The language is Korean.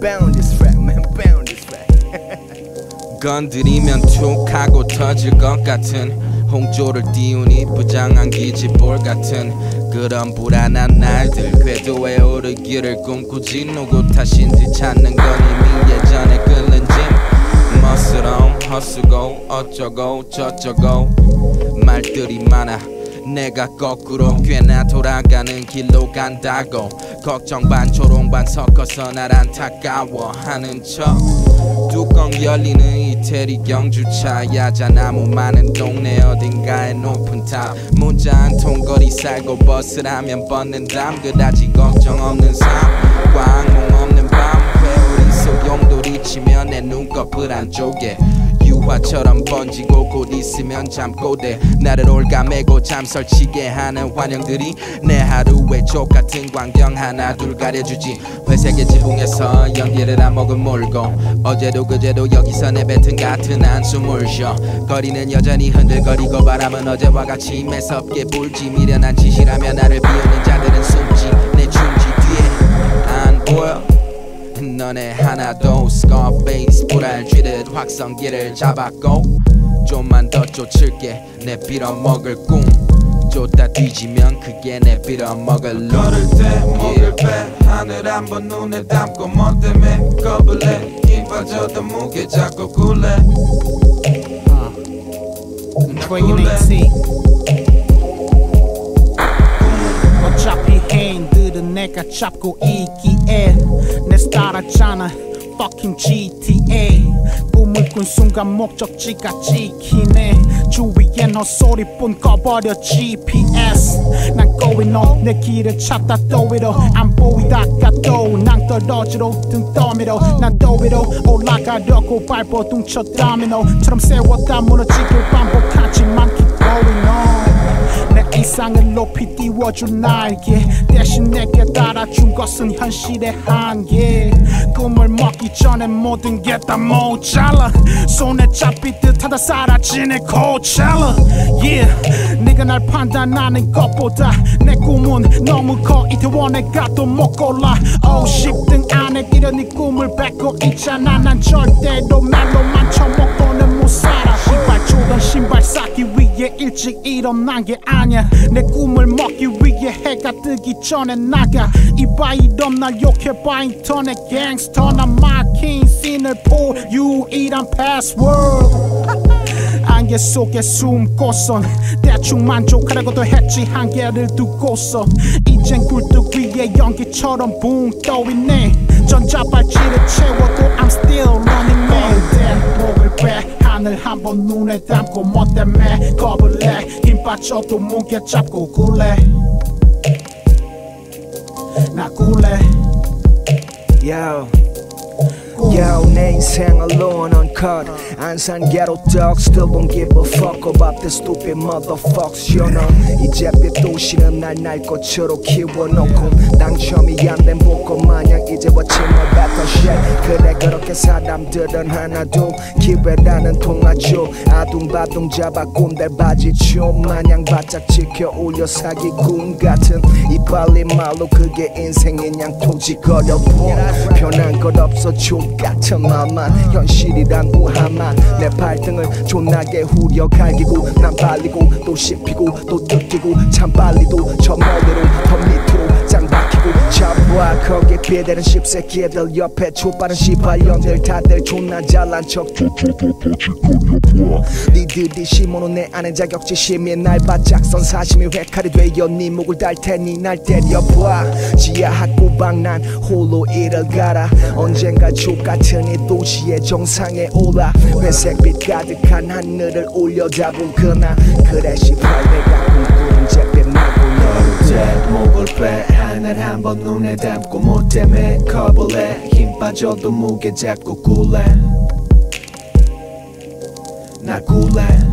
bound this rap, man, bound this rap. 건드리면 툭하고 터질 것 같은 홍조를 띄우니 부장한 기지볼 같은 그런 불안한 날들. 궤도에 오르기를 꿈꾸지? 누구 탓인지 찾는 건 이미 예전에 끓는 짐. 멋스러움 허수고 어쩌고 저쩌고. 말들이 많아. 내가 거꾸로 꽤나 돌아가는 길로 간다고. 걱정 반 조롱 반 섞어서 날 안타까워하는 척. 뚜껑 열리는 이태리 경주차 야자나무 많은 동네 어딘가에 높은 탑. 문자 한 통거리 살고 버스라면 뻗는 담. 그다지 걱정 없는 있으면 잠꼬대. 나를 올가매고 잠설치게 하는 환영들이 내 하루의 족같은 광경 하나 둘 가려주지. 회색의 지붕에서 연기를 안 먹은 몰고 어제도 그제도 여기서 내뱉은 같은 한숨을 쉬어 거리는 여전히 흔들거리고 바람은 어제와 같이 매섭게 불지. 미련한 짓이라면 나를 비우는 자들은 숨지. 내 중지 뒤에 안 보여. 너네 하나도 스카페이스 불알쥐듯 확성기를 잡았고 좀만 더 쫓을게. 내 빌어먹을 꿈 쫓다 뒤지면 그게 내 빌어먹을 룸. 걸을 때 목을 빼. 하늘 한번 눈에 담고 뭐 때문에 겁을 해힘 빠져도 무게 잡고 굴래 2018 어차피 해인들은 내가 잡고 있기에 내 스타일았잖아 fucking GTA 꿈을 꾼 순간 목적지가 찍히네. 주위엔 헛소리뿐 꺼버려 GPS 난 going on 내 길을 찾다 또이로 안 보이다가 또난 떨어지로 등 떠미로 난 또이로 올라가려고 발버둥 쳐 다미노처럼 세웠다 무너지길 반복하지만 keep going on. 내 이상을 높이 띄워준 날개 대신 내게 달아준 것은 현실의 한계. 꿈을 먹기 전에 모든 게 다 모자라. 손에 잡히듯 하다 사라지는 코첼라 yeah 네가 날 판단하는 것보다 내 꿈은 너무 커 이태원에 가도 못 골라. 50등 안에 끼려 네 꿈을 뱉고 있잖아. 난 절대로 말로만 일찍 일어난 게 아니야. 내 꿈을 먹기 위해 해가 뜨기 전에 나가. 이바이럼 날 욕해봐 인터넷 갱스터 난 막힌 씬을 볼 유일한 패스워드 안개 속에 숨고선 대충 만족하려고도 했지 한계를 두고서 이젠 굴뚝 위에 연기처럼 붕 떠있네. 전자발찌를 채워도 I'm still running man. 내 목을 빼 하늘 한 번 눈에 담고 뭐 때문에 겁을 내힘 빠져도 무게 잡고 굴래 나 굴래 Yo Yo, 내 인생 alone uncut. 안산계로 떡 Still don't give a fuck about the stupid motherfuckers You know. 이제빛 도시는 날날 것으로 키워놓고 당첨이 안된 복고 마냥 이제 버침을 뱉어 shit. 그래 그렇게 사람들은 하나도 기회라는 통화죠. 아둥바둥 잡아 꼰대 바지춤 마냥 바짝 지켜 올려 사기꾼 같은 이 빨리 말로 그게 인생인 양 토지거려 보 변한 것 없어 족 맘만 현실이란 우하만 내 발등을 존나게 후려 갈기고 난 발리고 또 씹히고 또 뜯기고 참 빨리도 저 멀리로 더 밑으로 짱 박히고 잡아 거기 비대는 십새끼들 옆에 촉바른 시발년들 다들 존나 잘난 척. 니들이 심어놓은 내 안에 자격지심이 날 바짝 선 사심이 회칼이 되어 네 목을 달 테니 날 때려봐. 지하 학구방 난 홀로 일을 가라. 언젠가 족같은 이 도시의 정상에 올라. 회색빛 가득한 하늘을 올려다본 그날. 그래 시발 내가 한번 눈에 담고 못땜에 커버래? 힘 빠져도 무게 잡고 굴래 나 굴래